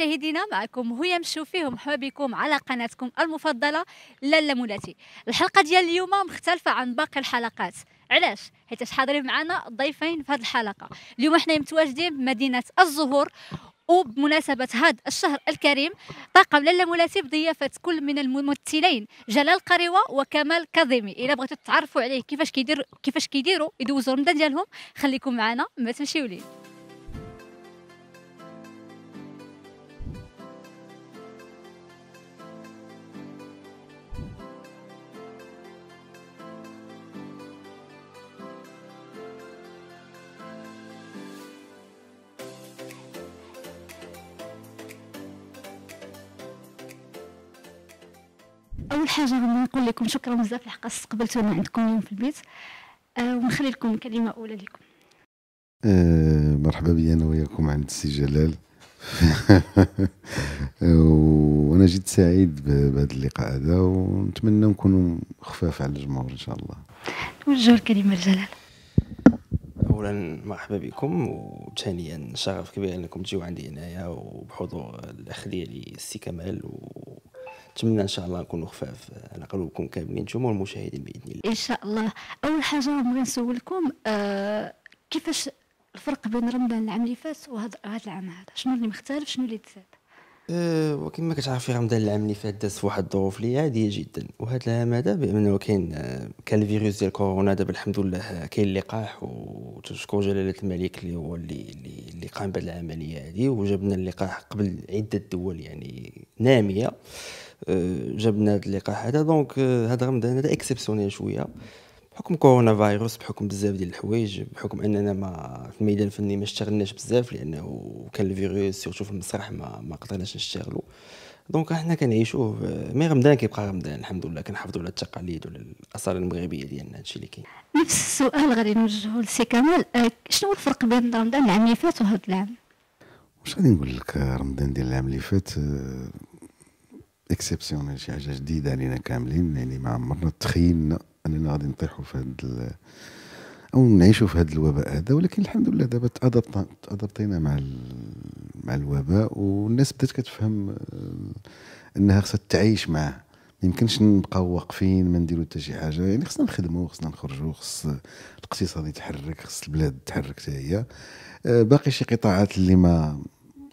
مشاهدينا معكم هيا مشوفي ومرحبا بكم على قناتكم المفضلة لالا مولاتي. الحلقة ديال اليوم مختلفة عن باقي الحلقات. علاش؟ حيت حاضرين معنا ضيفين في هذه الحلقة. اليوم إحنا متواجدين بمدينة الزهور وبمناسبة هذا الشهر الكريم طاقم لالا مولاتي بضيافة كل من الممثلين جلال قريوة وكمال كاظمي. إلا بغيتوا تعرفوا عليه كيفاش كيديروا كيفاش كيديروا يدوزوا رمضان ديالهم خليكم معنا ما تمشيو ليه أول حاجة غادي نقول لكم شكرا بزاف لحق استقبلتونا عندكم اليوم في البيت. أه ونخلي لكم كلمة أولى لكم. أه مرحبا بي أنا وياكم عند السي جلال. وأنا جد سعيد بهذا اللقاء هذا ونتمنى نكونوا خفاف على الجمهور إن شاء الله. نوجه الكلمة لجلال. اولا مرحبا بكم وثانيا شرف كبير إنكم تجيو عندي هنايا وبحضور الأخ ديالي السي كمال ونتمنى إن شاء الله نكونوا خفاف. على قلوبكم كاملين نتوما والمشاهدين بإذن الله. إن شاء الله. أول حاجة بغيت نسولكم آه كيفاش الفرق بين رمضان العام اللي فات وهذا العام هذا؟ شنو اللي مختلف؟ شنو اللي تزاد وكما كتعرفي رمضان العام اللي فات داز في واحد الظروف اللي عادية جدا. وهذا العام هذا بأنه كاين كان الفيروس ديال كورونا دابا الحمد لله كاين اللقاح وتشكر جلالة الملك اللي هو اللي اللي, قام بهذه العملية هذه وجبنا اللقاح قبل عدة دول يعني نامية. أه جبنا هذا اللقاح هذا. donc هذا رمضان هذا exceptionnel شوية. بحكم كورونا فيروس بحكم بزاف ديال الحوايج بحكم أننا ما في الميدان الفني ما اشتغلناش بزاف لأنه كان الفيروس surtout في المسرح ما ما قدرناش نشتغلوا donc حنا كنعيشوه mais رمضان كيبقى رمضان الحمد لله كنحافظوا على التقاليد وعلى الاصاله المغربية ديالنا هادشي اللي كاين. نفس السؤال غادي نوجهه لسي كمال. شنو هو الفرق بين رمضان العام اللي فات وهذا العام؟ واش غادي نقول لك رمضان ديال العام اللي فات اكسبسيونيل شي حاجة جديدة علينا كاملين يعني ما عمرنا تخيلنا أننا غادي نطيحوا في هذا أو نعيشوا في هذا الوباء هذا ولكن الحمد لله دابا تأدبطينا مع مع الوباء والناس بدات كتفهم أنها خصها تعيش معه ما يمكنش نبقاو واقفين ما نديرو حتى شي حاجة. يعني خصنا نخدموا خصنا نخرجوا خص الاقتصاد يتحرك خص البلاد تحرك حتى هي. باقي شي قطاعات اللي ما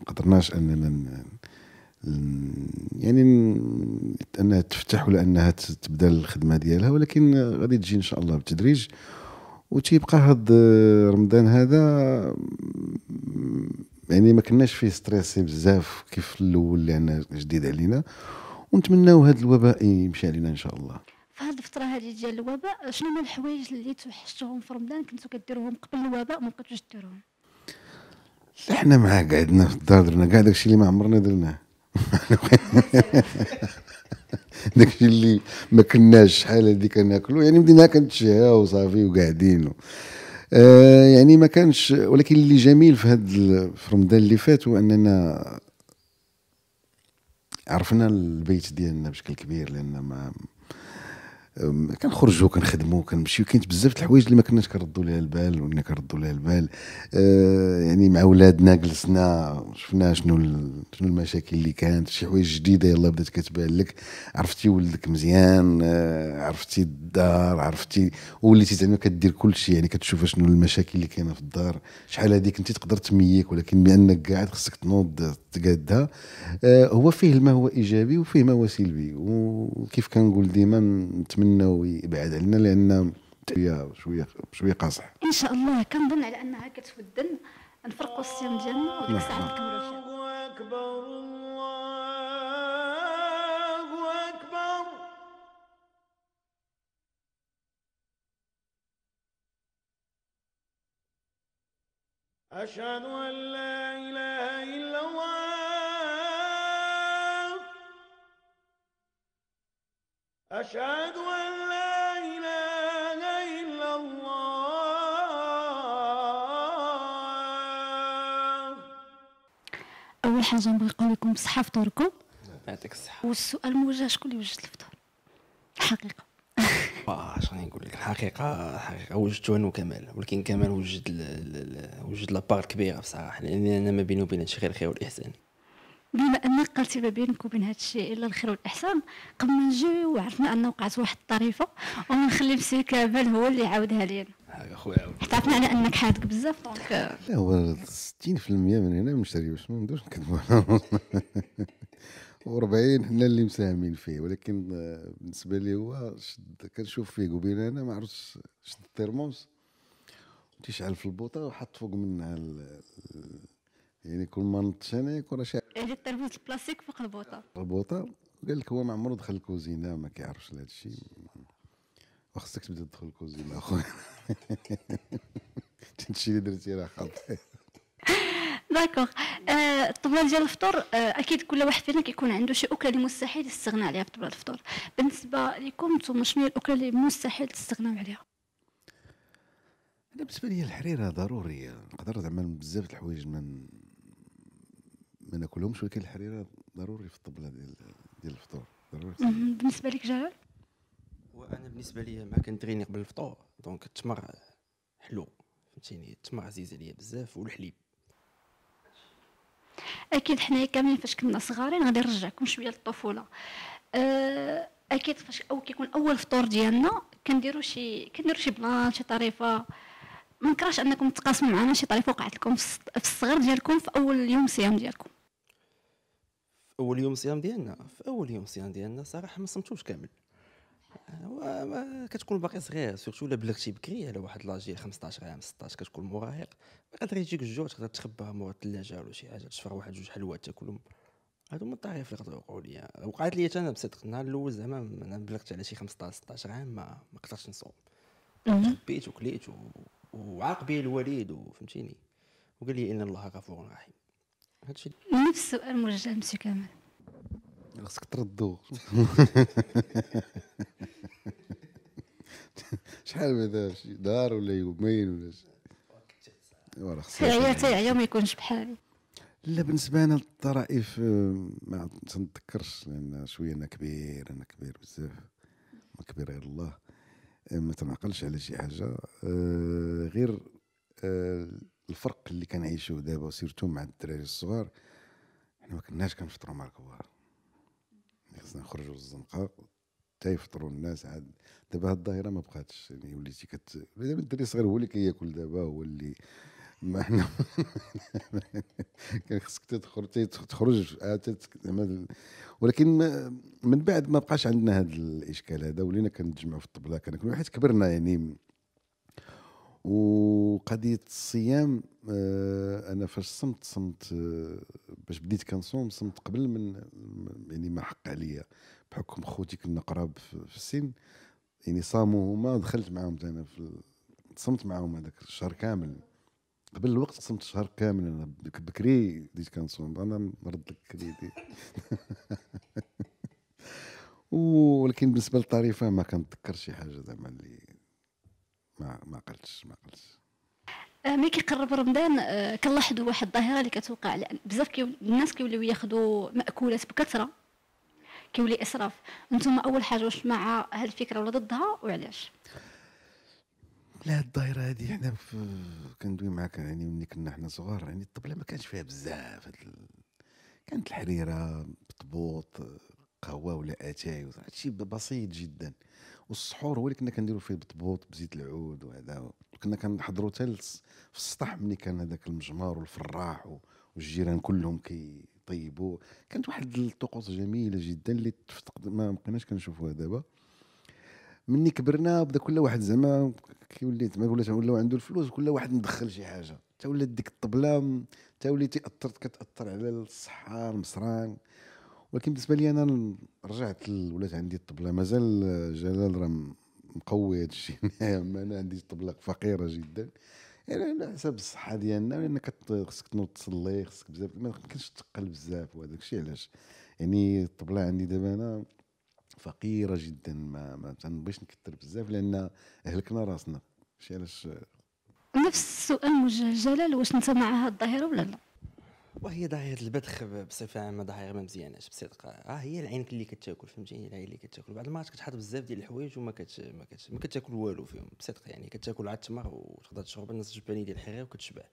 قدرناش أننا يعني انها تفتح ولا أنها تبدأ الخدمة ديالها ولكن غادي تجي إن شاء الله بالتدريج. وتيبقى هاد رمضان هذا يعني ما كناش فيه ستريسي بزاف كيف الأول لأن جديد علينا. ونتمناو هذا الوباء يمشي علينا إن شاء الله. في هذه الفترة هذه ديال الوباء شنو هما الحوايج اللي توحشتوهم في رمضان كنتو كديروهم قبل الوباء وما بقيتوش ديروهم؟ حنا مع قعدنا في الدار درنا كاع داكشي اللي ما عمرنا درناه. داكشي اللي ما كناش شحال هادي كناكلو. يعني بدينا كنتشهى وصافي وقاعدين آه يعني ما كانش ولكن اللي جميل في هاد في رمضان اللي فات هو أننا عرفنا البيت ديالنا بشكل كبير لأن ما كنخرجوا كنخدموا كنمشيو. كاين بزاف د الحوايج اللي ما كناش كنردوا لها البال ولا كنردوا لها البال آه يعني مع ولادنا جلسنا شفنا شنو شنو المشاكل اللي كانت. شي حوايج جديدة يلا بدات كتبان لك. عرفتي ولدك مزيان آه عرفتي الدار عرفتي وليتي زعما كدير كل شيء يعني كتشوف شنو المشاكل اللي كاينة في الدار. شحال هذه كنتي تقدر تميك ولكن بأنك قاعد خصك تنوض تقادها. آه هو فيه ما هو إيجابي وفيه ما هو سلبي. وكيف كنقول ديما نتمنى انه يبعد علينا لأن شوية شوية شوية قاصح. إن شاء الله كنظن على أنها كتودن نفرقوا الصيام ديالنا وديك الساعة نكملوا الله اكبر الله اكبر أشهد أن لا إله أشهد أن لا إله إلا الله. أول حاجة نبغي نقول لكم بصحة فطوركم يعطيك الصحة. والسؤال موجه شكون اللي وجد الفطور؟ الحقيقة. واش راني نقول لك؟ الحقيقة الحقيقة وجدت أنا وكمال ولكن كمال وجد ال ال وجد لابار كبيرة بصراحة لأن أنا ما بيني وبين هادشي غير الخير والإحسان. بما انك قلتي ما بينك وبين هذا الشيء إلا الخير والإحسان قبل ما نجي وعرفنا ان وقعت واحد الطريفة ونخلي مسيو كامل هو اللي يعاودها لينا. ها خويا عاود. حتى عرفنا على أنك حادق بزاف donc. لا هو 60% من هنا مشتري باش ما ندوش نكذبوا. و40 حنا اللي مساهمين فيه ولكن آه، بالنسبة لي هو شد كنشوف فيه قبيل أنا ما عرفتش شد الترموس تيشعل في البوطه وحط فوق منها يعني كل ما نطش أنا يكون شاعل يعني الترموز البلاستيك فوق البوطة. البوطة؟ قال لك هو ما عمرو دخل الكوزينه ما كيعرفش لهذا الشيء. وخصك تبدأ تدخل الكوزينه أخويا. هادشي اللي درتي راه خاطئ d'accord الطبله ديال الفطور آه، أكيد كل واحد فينا كيكون عنده شي أكلة اللي مستحيل يستغنى عليها في طبلة الفطور. بالنسبة لكم نتوما شنو هي الأكلة اللي مستحيل تستغناو عليها؟ أنا بالنسبة لي الحريرة ضرورية. نقدر زعما بزاف د الحوايج ما ن- ما ناكلهمش ولكن الحريرة ضروري في الطبلة ديال ديال الفطور. ضروري. بالنسبة لك جلال؟ وأنا بالنسبة لي ما كنتغيني قبل الفطور. دونك التمر حلو فهمتيني؟ التمر عزيز عليا بزاف والحليب. أكيد حنايا كاملين فاش كنا صغارين غادي نرجعكم شوية للطفولة. آه، أكيد فاش أو كيكون أول فطور ديالنا كنديروا شي كنديروا شي plan شي طريفة. ما نكرهش أنكم تقاسموا معنا شي طريفة وقعت لكم في الص- في الصغر ديالكم في أول يوم صيام ديالكم. أول يوم صيام ديالنا في أول يوم صيام ديالنا صراحة ما صمتوش كامل. كتكون باقي صغير surtout إلا بلغتي بكري على واحد l'âge ديال 15 عام 16 كتكون مراهق. قادر يجيك الجوع تقدر تخبى مورا الثلاجة ولا شي حاجة تشفر واحد جوج حلوات تاكلهم. هادو هما الطريف اللي يقدروا يوقعوا ليا وقعت لي أنا بصدق النهار الأول زعما أنا بلغت على شي 15 16 عام ما ما قدرتش نصوم. بيت وكليت و... وعاق بي الوالد وفهمتيني. وقال لي إن الله غفور رحيم. هادشي. نفس السؤال موجه لمسيو كامل خصك تردو. شحال بعدا شي دار ولا يومين ولا شي؟ ايوا راه خصك عيا تيعيا ما يكونش بحالي. لا بالنسبة لنا الطرائف آه، ما تنتذكرش لأن شوية أنا كبير أنا كبير بزاف ما كبير غير الله. آه، ما تنعقلش على شي حاجة. آه، غير الفرق اللي كنعيشوه دابا سيرتو مع الدراري الصغار حنا ما كناش كنفطروا مع الكبار. خصنا نخرجوا للزنقة حتى يفطروا الناس عاد. دابا هاد الظاهرة ما بقاتش يعني وليتي كت دابا الدري الصغير هو اللي كياكل دابا هو اللي ما حنا كان خصك تخرج ال- ولكن من بعد ما بقاش عندنا هذا الإشكال هذا ولينا كنتجمعوا في الطبلة كناكلوا حيت كبرنا يعني وقضية الصيام آه، أنا فاش صمت صمت آه، باش بديت كنصوم صمت قبل من يعني ما حق عليا بحكم خوتي كنا قراب في السن يعني صاموا هما دخلت معاهم أنا في صمت معاهم هذاك الشهر كامل. قبل الوقت صمت شهر كامل أنا بك- بكري بديت كنصوم أنا نرد لك كريدي ولكن بالنسبة للطريفة ما كنتذكر شي حاجة زعما اللي ما ما قلتش ما قلتش. آه، ملي كيقرب رمضان آه، كنلاحظوا واحد الظاهرة اللي كتوقع. لأن بزاف كيو... الناس كيوليو ياخذوا مأكولات بكثرة كيولي إسراف. أنتم أول حاجة واش مع هذه الفكرة ولا ضدها وعلاش؟ لا الظاهرة هذه حنا كندوي معاك يعني ملي كنا حنا صغار يعني الطبله ما كانش فيها بزاف ال... كانت الحريرة بطبوط قهوة ولا أتاي هادشي بسيط جدا. والسحور هو اللي كنا كنديروا فيه بطبوط بزيت العود وهذا كنا كنحضروا حتى في السطح ملي كان هذاك المجمار والفراح والجيران كلهم كيطيبوا كانت واحد الطقوس جميلة جدا اللي تفتقد ما بقيناش كنشوفوها دابا. مني كبرنا بدا كل واحد زعما كيولي زعما ولا ولاو عنده الفلوس كل واحد مدخل شي حاجة. تا ولات ديك الطبلة تا وليتي أثرت كتأثر على الصحة المصران. ولكن بالنسبة لي أنا رجعت ولات عندي الطبلة. مازال جلال راه مقوي هذا الشيء. أنا عندي طبلة فقيرة جدا. يعني على حسب الصحة ديالنا لأن خصك تنوض تصلي خصك بزاف. ما يمكنش تقل بزاف وهذاك الشيء علاش؟ يعني الطبلة عندي دابا أنا فقيرة جدا. ما ما تنبغيش نكثر بزاف لأن أهلكنا راسنا. شي علاش؟ نفس السؤال موجه لجلال واش أنت مع هذه الظاهرة ولا لا؟ وهي ظاهرة البذخ بصفة عامة ظاهرة ما مزياناش بصدق. آه هي العين اللي كتاكل فهمتيني العين اللي كتاكل. بعض المرات كتحط بزاف ديال الحوايج وما كت ما كت ما كتاكل والو فيهم بصدق يعني. كتاكل عاد التمر وتقدر تشرب نص جباني ديال الحرير وكتشبع.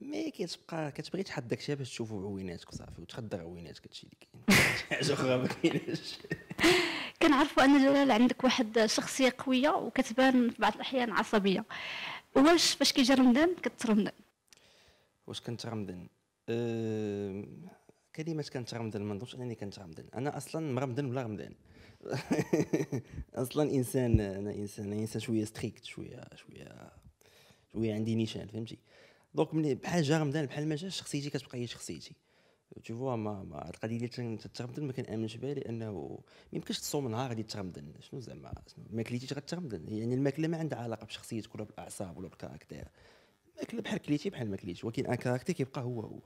مي كتبقى كتبغي تحط داكشي باش تشوفوا عويناتك وصافي وتخدر عويناتك هادشي اللي كاين. حاجة أخرى ما كايناش. كنعرفوا أن جلال عندك واحد شخصية قوية وكتبان في بعض الأحيان عصبية. واش فاش كيجي رمضان كترمضان؟ واش كنت رمضان؟ أه... كلمة كنت رمضان ما نظنش أنني كنت رمضان أنا أصلا مرمضان ولا رمضان أصلا إنسان أنا إنسان أنا إنسان شوية stricte شوية شوية شوية عندي نيشان فهمتي؟ donc ملي بحال جا رمضان بحال ما جاش شخصيتي كتبقى هي شخصيتي. toutefois ما ما القضية ديال ترمضان ما كنأمنش بها لأنه ما يمكنش تصوم نهار غادي ترمضان شنو زعما؟ ما كليتيش غترمضان يعني الماكلة ما عندها علاقة بشخصيتك ولا بالأعصاب ولا بال caractère. الماكله بحال كليتي بحال ما كليتش. ولكن un caractère كيبقى هو هو.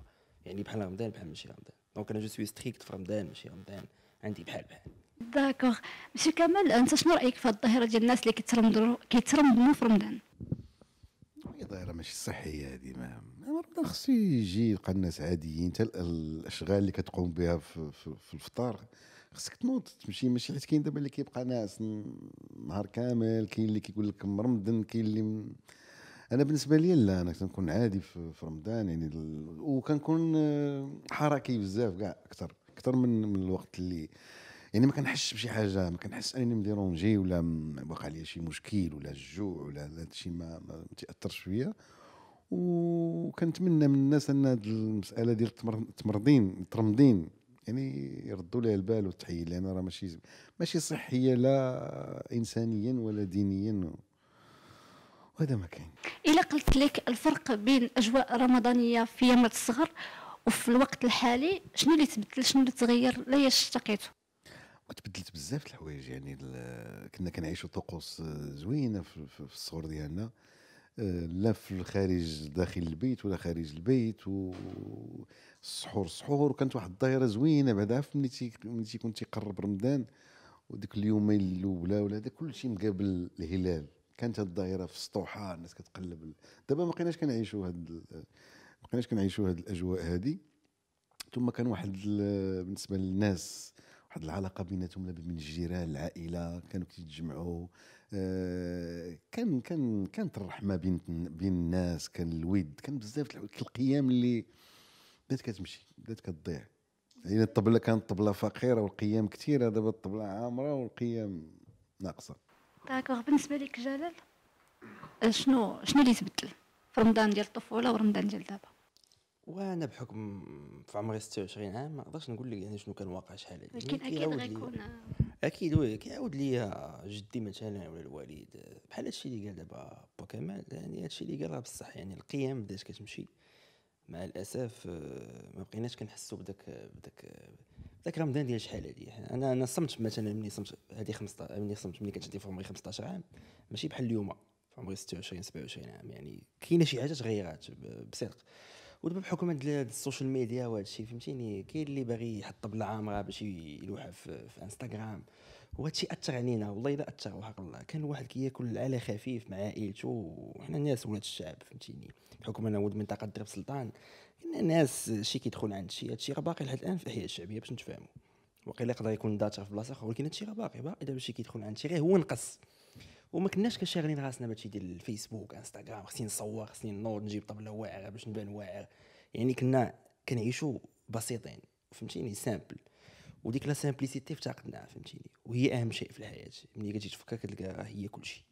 يعني بحال رمضان بحال ماشي رمضان. donc أنا je suis stricte في رمضان ماشي رمضان. عندي بحال بحال. d'accord monsieur كمال أنت شنو رأيك في هاد الظاهرة ديال الناس اللي كيترمضوا كيترمضوا في رمضان؟ هي ظاهرة ماشي صحية هذه ما رمضان خصو يجي يلقى الناس عاديين. حتى الأشغال اللي كتقوم بها في, في, في الفطار خصك تنوض تمشي. ماشي حيت كاين دابا اللي كيبقى ناس نهار كامل كاين اللي كيقول لك مرمضن كاين اللي. أنا بالنسبة لي لا أنا كنكون عادي في, رمضان يعني. وكنكون آه، حركي بزاف كاع أكثر أكثر من من الوقت اللي يعني ما كنحسش بشي حاجة ما كنحس أنني مديرونجي ولا واقع لي شي مشكل ولا الجوع ولا هذا الشيء ما ما تاثرش فيا وكنتمنى من الناس أن هذه المسألة ديال التمر- التمرضين الترمضين يعني يردوا لها البال والتحيه لأن راه ماشي ماشي صحية لا انسانيا ولا دينيا وهذا ما كاين. إلا قلت لك الفرق بين أجواء رمضانية في يوم الصغر وفي الوقت الحالي شنو اللي تبدل؟ شنو اللي تغير؟ لا يا اشتقيتو وتبدلت بزاف الحوايج يعني كنا كنعيشوا طقوس آه، زوينة في, الصغر ديالنا. آه، لا في الخارج داخل البيت ولا خارج البيت والسحور سحور وكانت واحد الظاهره زوينة بعدا ملي ملي تيكون تيقرب رمضان وديك اليومين الأولى ولا هذا كل شيء مقابل الهلال. كانت هاد الظاهره في السطوحة الناس كتقلب دابا ما بقيناش كنعيشوا هاد ما بقيناش كنعيشوا هاد الأجواء هادي. ثم كان واحد ال- بالنسبة للناس واحد العلاقة بيناتهم لا بين الجيران العائلة كانوا كيتجمعوا. آه، كان كان كانت الرحمة بين بين الناس كان الود كان بزاف القيم اللي بدات كتمشي بدات كتضيع. يعني الطبلة كانت طبله فقيرة والقيم كثيره دابا الطبلة عامرة والقيم ناقصة. d'accord بالنسبة لك جلال؟ شنو؟ شنو اللي تبدل في رمضان ديال الطفولة ورمضان ديال دابا؟ وأنا بحكم في عمري 26 عام ما نقدرش نقول لك يعني شنو كان واقع شحال هادي ولكن أكيد كيعاود لي- غيكون أكيد oui كيعاود لي جدي مثلا ولا الوالد. بحال هادشي اللي قال دابا با كمال يعني هادشي اللي قال راه بصح يعني القيم بدات كتمشي. مع الأسف آه، ما بقيناش كنحسوا بداك بداك بداك رمضان ديال شحال هادي؟ أنا أنا صمت مثلا ملي صمت هادي 15 ملي صمت ملي كنت عندي في عمري 15 عام ماشي بحال اليوم. في عمري 26 27 عام يعني كاينة شي حاجة تغيرات بصدق. ودابا بحكم هاد ال social media وهاد الشيء فهمتيني؟ كاين اللي باغي يحط بالعامره باش يلوحها في, في إنستغرام. وهاد الشيء أثر علينا والله الا أثر وحق الله كان الواحد كياكل على خفيف مع عائلته وحنا ناس ولاد الشعب فهمتيني؟ بحكم أنا ولد منطقه درب سلطان كاين ناس شي كيدخل عند شي هادشي راه باقي لحد الآن في الاحياء الشعبية باش نتفاهموا. وقيلا يقدر يكون دثر في بلاصة أخرى ولكن هادشي راه باقي باقي دابا شي كيدخل عند شي غير هو نقص. وما كناش كشاغلين راسنا بهادشي ديال الفيسبوك إنستغرام خصني نصور خصني نوض نجيب طبلة واعرة باش نبان واعر. يعني كنا كنعيشوا بسيطين فهمتيني؟ simple وديك la simplicité افتقدناها فهمتيني؟ وهي أهم شيء في الحياة. ملي كتجي تفكر كتلقى راه هي كل شيء.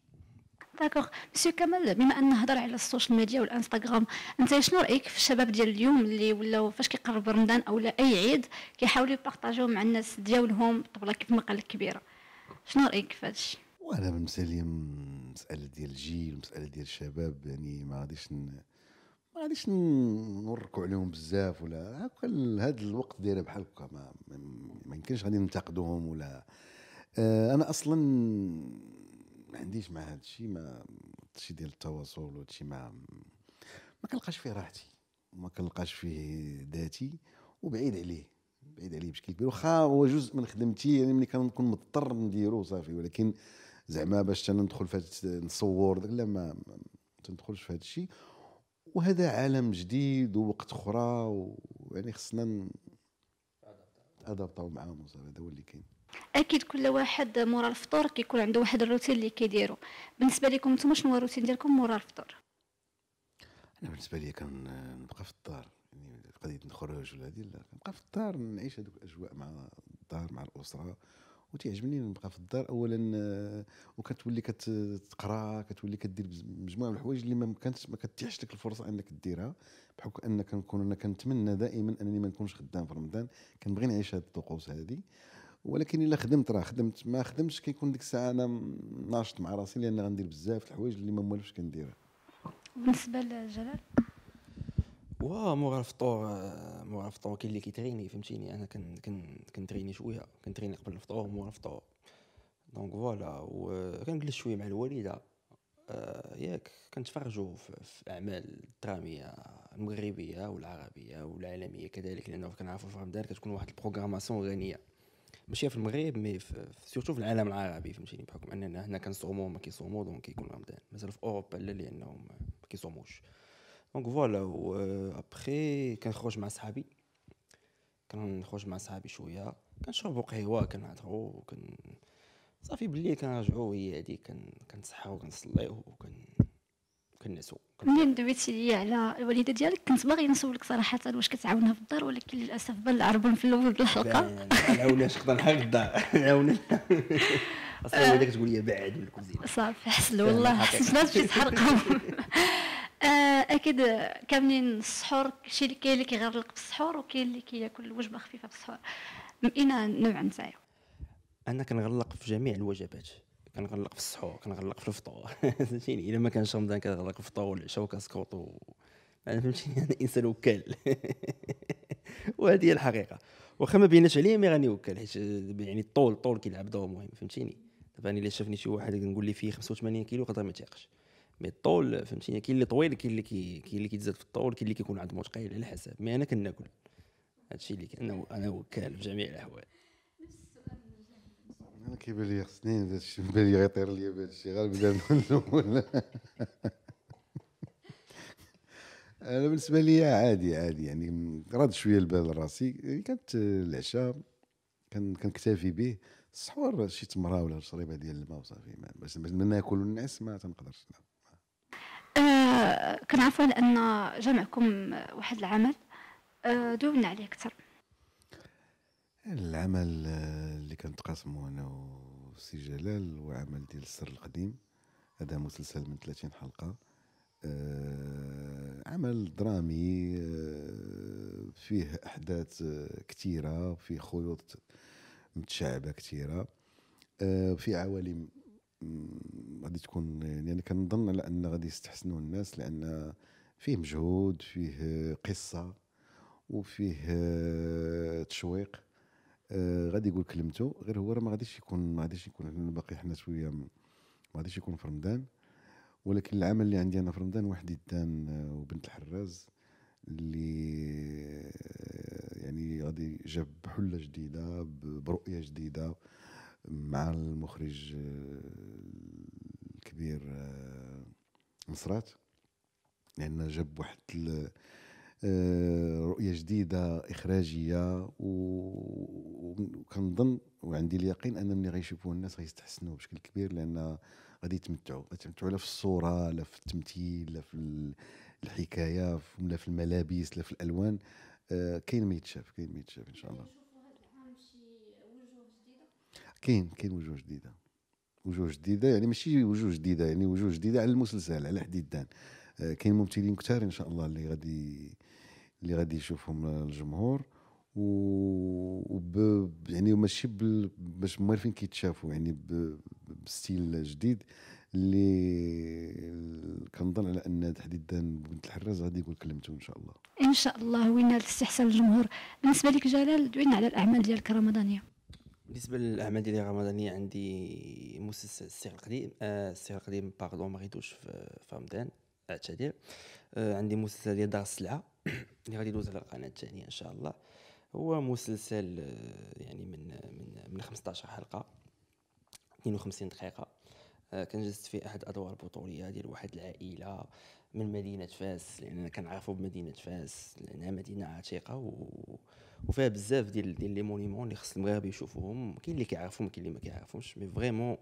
d'accord. monsieur كمال بما أن هضر على ال social media والإنستغرام أنت شنو رأيك في الشباب ديال اليوم اللي ولاو فاش كيقرب رمضان أو لا أي عيد كيحاولوا يبارطاجيو مع الناس ديالهم طبلة كيف ما قال لك كبيره شنو رأيك في هذا الشيء وأنا بالنسبة لي مسألة ديال الجيل مسألة ديال الشباب يعني ما غاديش ن... غاديش ن- نوركوا عليهم بزاف ولا هكا هذا الوقت دايره بحال هكا ما, يمكنش غادي ننتقدوهم ولا آه أنا أصلا ما عنديش مع هذا الشيء ما هادشي ديال التواصل وهادشي ما ما كنلقاش فيه راحتي وما كنلقاش فيه ذاتي وبعيد عليه بعيد عليه بشكل كبير. واخا هو جزء من خدمتي يعني ملي كنكون مضطر نديرو صافي ولكن زعما باش أنا ندخل في نصور لا ما تندخلش في هذا الشيء وهذا عالم جديد ووقت أخرى ويعني خصنا ن- ادابطاو معاهم هذا هو اللي كاين. أكيد كل واحد مورا الفطور كيكون عنده واحد الروتين اللي كيديرو. بالنسبة لكم نتوما شنو هو الروتين ديالكم مورا الفطور؟ أنا بالنسبة لي كنبقى في الدار يعني قضية نخرج ولا هذه لا كنبقى في الدار نعيش هذوك الأجواء مع الدار مع الأسرة. وتيعجبني نبقى في الدار اولا آه، وكتولي كتقرا كتولي كدير مجموعة من الحوايج اللي ما كانت ما كتيحش لك الفرصة إنك ديرها بحكم ان كنكون أنا كنتمنى دائما أنني ما نكونش خدام في رمضان كنبغي نعيش هذه الطقوس هذه ولكن إلا خدمت راه خدمت ما خدمتش كيكون ديك الساعة أنا ناشط مع راسي لأن غندير بزاف الحوايج اللي ما موالفش كنديرها. بالنسبة لجلال؟ واه مورا الفطور مورا الفطور كاين اللي كيتريني فهمتيني؟ أنا كن كن كنتريني شوية كنتريني قبل الفطور ومورا الفطور donc voilà وكنجلس شوية مع الوالدة. آه، ياك كنتفرجوا في, أعمال الدراميه المغربيه والعربية والعالمية كذلك لأنه كنعرفوا في رمضان كتكون واحد programmation غنية. ماشي في المغرب mais في في- العالم العربي فهمتيني؟ بحكم أننا هنا كنصوموا ما كيصوموا donc كيكون رمضان. مازال في أوروبا لا لأنهم ما كيصوموش. donc voilà و ابخي كنخرج مع صحابي كنخرج مع صحابي شوية كنشربوا قهوه كنهضروا كن صافي بالليل كنرجعوا هي هذيك كن... كنتسحروا كنصليو وكن كنسو منين دويتي لي على الوالده ديالك؟ كنت باغي نسولك صراحة واش كتعاونها في الدار ولكن للأسف بان العربون في الأول د الحلقة. نعاوناش نقدر نحرق الدار. نعاون أصلا هذاك تقول لي بعد من الكوزينة. صافي حسن والله الناس تمشي تحرقهم. آه، أكيد كاملين السحور شي اللي كاين اللي كيغرق بالسحور وكاين اللي كياكل وجبة خفيفة بالسحور. اين نوع نتايا أنا كنغلق في جميع الوجبات. كنغلق في السحور كنغلق في الفطور. فهمتيني؟ إلا ما كانش رمضان كنغلق في الفطور والعشاء وكنسكوط و... أنا فهمتيني؟ أنا إنسان وكال. وهذه هي الحقيقة. واخا ما بيناش عليا mais غادي نوكل حيت يعني الطول الطول كيلعب دور مهم فهمتيني؟ دابا أنا إلا شافني شي واحد نقول لي فيه 85 كيلو يقدر ما يتيقش mais الطول فهمتيني؟ كاين اللي طويل كاين اللي كاين اللي كيتزاد في الطول كاين اللي كيكون عظمه ثقيل على حسب mais أنا كناكل. هادشي اللي أنا أنا وكال في جميع الأحوال. أنا كيبان لي هذا الشيء بان لي غيطير لي بهذا الشيء غير بدا من الأول. أنا بالنسبة لي عادي عادي. يعني راد شوية البال راسي. كانت العشاء كنكتفي به. السحور شي تمرة ولا شريبة ديال الماء وصافي باش ناكل ونعس ما تنقدرش لا آه كنعرفوا على أن جمعكم واحد العمل. آه دوينا عليه أكثر. العمل آه، اللي كنتقاسمو أنا وسي جلال هو عمل ديال السر القديم. هذا مسلسل من 30 حلقة. آه، عمل درامي آه، فيه أحداث كثيره فيه خيوط متشعبة كثيره في عوالم غادي تكون يعني كنظن على ان غادي يستحسنوا الناس لأن فيه مجهود فيه قصة وفيه تشويق. آه، غادي يقول كلمته غير هو راه ما غاديش يكون ما غاديش يكون باقي حنا شوية ما غاديش يكون في رمضان. ولكن العمل اللي عندي أنا في رمضان واحد يدان آه، وبنت الحراز اللي آه، يعني غادي جاب حلة جديدة برؤية جديدة. مع المخرج آه، الكبير آه، نصرات لأن جاب واحد آه، رؤية جديدة إخراجية وكنظن وعندي اليقين ان ملي غيشوفوه الناس غيستحسنوا بشكل كبير لأن غادي يتمتعوا يتمتعوا لا في الصورة لا في التمثيل لا في ال- الحكاية لا في الملابس لا في الألوان. آه، كاين ما يتشاف كاين ما يتشاف إن شاء الله. كاين كاين وجوه جديدة. وجوه جديدة يعني ماشي وجوه جديدة يعني وجوه جديدة على المسلسل على حديدان. آه، كاين ممثلين كثار إن شاء الله اللي غادي اللي غادي يشوفهم الجمهور. و وب يعني ماشي بال... باش موالفين كيتشافوا يعني ب... بستيل جديد اللي كنظن على أن تحديدا بنت الحراز غادي يقول كلمته إن شاء الله. إن شاء الله وينال استحسان الجمهور. بالنسبة لك جلال دوينا على الأعمال ديالك الرمضانيه بالنسبة للأعمال ديالي الرمضانيه عندي مسلسل السير القديم آه السير القديم باردون ما غيدوش في رمضان اعتذر. آه عندي مسلسل ديال دار السلعة اللي غادي يدوز على القناة الثانية إن شاء الله. هو مسلسل آه، يعني من من من 15 حلقة 52 دقيقة. كنجزت فيه أحد الادوار البطوليه ديال واحد العائلة من مدينة فاس لأن كنعرفوا بمدينة فاس لأنها مدينة عتيقة و... وفيها بزاف ديال ديال les monuments اللي خص المغاربه يشوفوهم. كاين اللي كيعرفهم كاين اللي ما كيعرفهمش. mais vraiment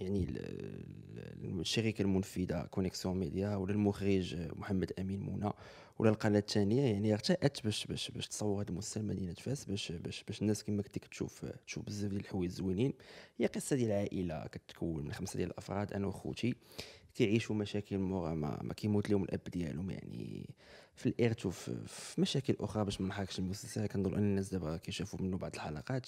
يعني ال- ال- الشركة المنفذه Connexion Media ولا المخرج محمد أمين منى ولا القناة الثانية يعني ارتأت باش باش باش تصور هذا المسلسل مدينه فاس باش باش باش الناس كما قلت لك تشوف تشوف بزاف ديال الحوايج زوينين هي قصة ديال عائله كتكون من خمسة ديال الأفراد أنا وخوتي كيعيشوا مشاكل مورا ما, ما كيموت لهم الأب ديالهم يعني في الإرث وفي في مشاكل أخرى باش ما نحرقش المسلسل كنظن أن الناس دابا كيشوفوا منه بعض الحلقات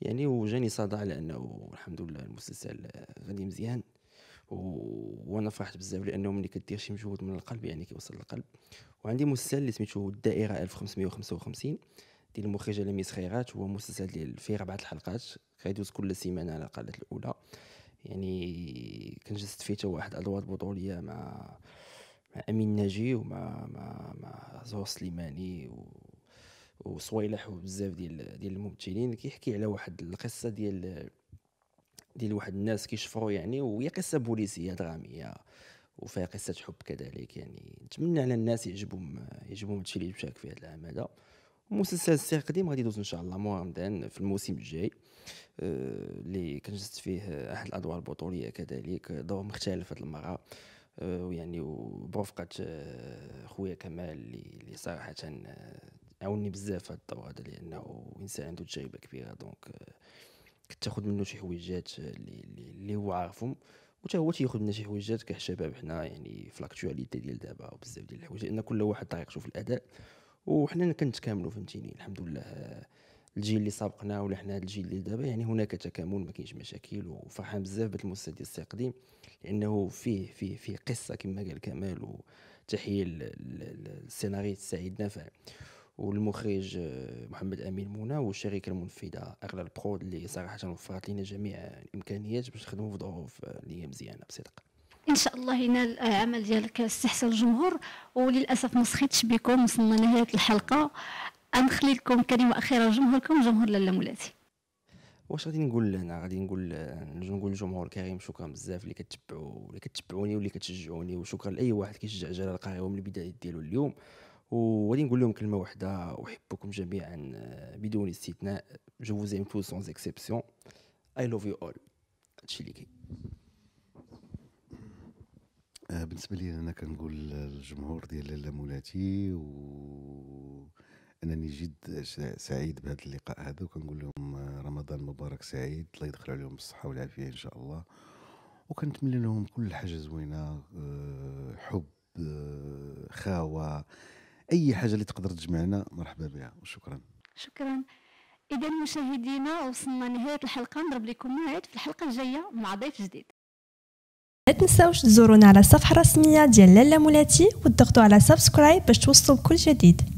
يعني وجاني صدى على انه الحمد لله المسلسل غادي مزيان. و- وأنا فرحت بزاف لأنه ملي كدير شي مجهود من القلب يعني كيوصل للقلب. وعندي مسلسل اللي سميتو الدائرة 1555 ديال المخرجة لميس خيرات هو مسلسل ديال فيه اربعه الحلقات غيدوز كل سيمانة على القناة الأولى. يعني كنجسد فيه حتى واحد ادوار بطوليه مع مع أمين ناجي ومع مع مع زهور سليماني و وصويلح وبزاف ديال ديال الممثلين. كيحكي على واحد القصة ديال ديال واحد الناس كيشفروا يعني وهي قصة بوليسية درامية وفيها قصة حب كذلك يعني. نتمنى على الناس يعجبهم يعجبهم هادشي اللي مشارك فيه هذا العام هذا. مسلسل السير قديم غادي يدوز إن شاء الله مو رمضان في الموسم الجاي. اللي كنجسد فيه أحد الأدوار البطولية كذلك دور مختلف هذه المرة. آه، ويعني وبرفقه آه، خويا كمال اللي صراحة آه، عاوني بزاف هذا الدور هذا لأنه إنسان عنده تجربة كبيرة. donc آه، كنت تاخذ منه شي حويجات اللي اللي- هو عارفهم. وتا هو تياخذ منا شي حويجات كشباب حنا يعني في l'actualité ديال دابا وبزاف ديال الحوايج لأن كل واحد طريقته في الأداء. وحنا كنتكاملوا فهمتيني الحمد لله. آه، الجيل اللي سابقنا ولا حنا الجيل اللي دابا يعني هناك تكامل ما كاينش مشاكل وفرحان بزاف بهذا المسلسل ديال السي قديم لأنه فيه فيه فيه قصة كما قال كمال وتحية لل- لل- للسيناريست سعيد نافع والمخرج آه، محمد أمين منى والشركة المنفذه أغلى برود اللي صراحة وفرت لنا جميع الإمكانيات باش نخدموا في ظروف آه، اللي هي مزيانة بصدق. إن شاء الله ينال العمل ديالك استحسن الجمهور وللأسف ما سخيتش بكم وصلنا لنهاية الحلقة. غنخلي لكم كلمة أخيرة لجمهوركم جمهور لاله مولاتي. واش غادي نقول أنا غادي نقول نقول للجمهور الكريم شكرا بزاف اللي كتبعوا اللي كتبعوني واللي كتشجعوني وشكرا لأي واحد كيشجع جلال القاهرة من البداية ديالو اليوم. وغادي نقول لهم كلمة واحدة أحبكم جميعا بدون استثناء. جو vous aime tous sans exception. I love you all. هادشي اللي كاين. آه، بالنسبة لي أنا كنقول للجمهور ديال لاله مولاتي و أنني جد سعيد بهذا اللقاء هذا وكنقول لهم رمضان مبارك سعيد الله يدخل عليهم بالصحة والعافية إن شاء الله. وكنتمنى لهم كل حاجة زوينة آه، حب آه، خاوة أي حاجة اللي تقدر تجمعنا مرحبا بها وشكرا. شكرا. اذا مشاهدينا وصلنا لنهايه الحلقة نضرب لكم موعد في الحلقة الجاية مع ضيف جديد. لا تنساوش تزورونا على الصفحة الرسمية ديال لالا مولاتي وتضغطوا على سبسكرايب باش توصلوا بكل جديد.